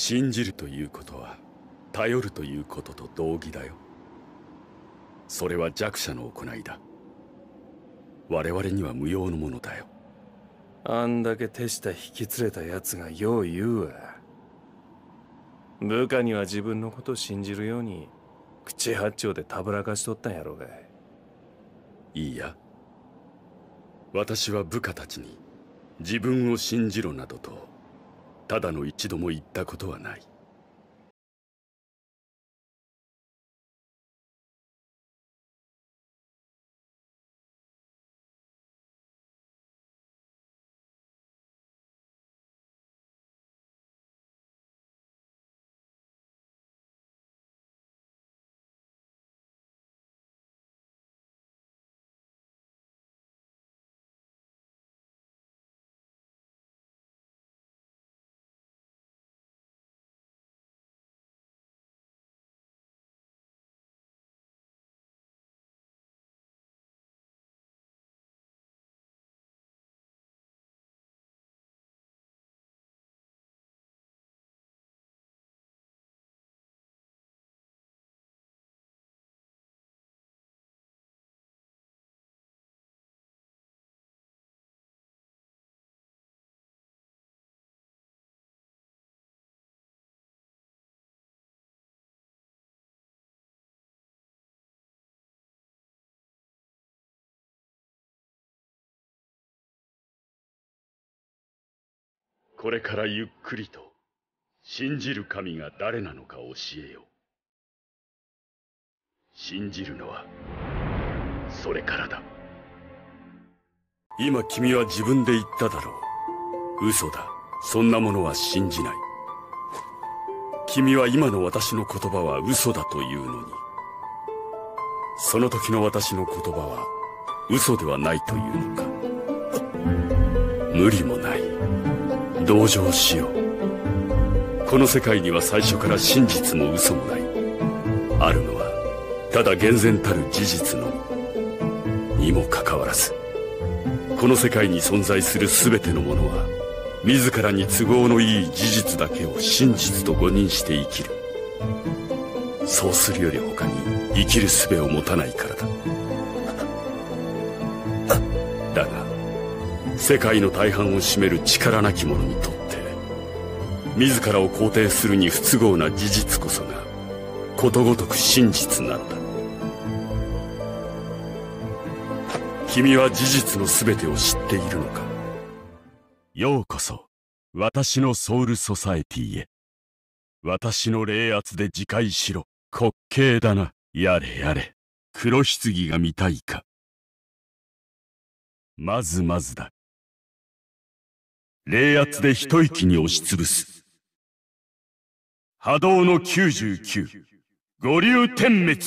信じるということは頼るということと同義だよ。それは弱者の行いだ。我々には無用のものだよ。あんだけ手下引き連れた奴がよう言うわ。部下には自分のことを信じるように口八丁でたぶらかしとったんやろうが。いいや。私は部下たちに自分を信じろなどとただの一度も言ったことはない。これからゆっくりと信じる神が誰なのか教えよう。信じるのはそれからだ。今君は自分で言っただろう。嘘だ。そんなものは信じない。君は今の私の言葉は嘘だというのに。その時の私の言葉は嘘ではないというのか。無理もない。同情しよう。この世界には最初から真実も嘘もない。あるのはただ厳然たる事実のみ。にもかかわらずこの世界に存在する全てのものは自らに都合のいい事実だけを真実と誤認して生きる。そうするより他に生きる術を持たないからだ。世界の大半を占める力なき者にとって自らを肯定するに不都合な事実こそがことごとく真実なのだ。君は事実の全てを知っているのか？ようこそ私のソウルソサエティへ。私の霊圧で自戒しろ。滑稽だな。やれやれ。黒棺が見たいか。まずまずだ。冷圧で一息に押しつぶす。波動の99五流点滅。